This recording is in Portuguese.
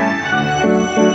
Música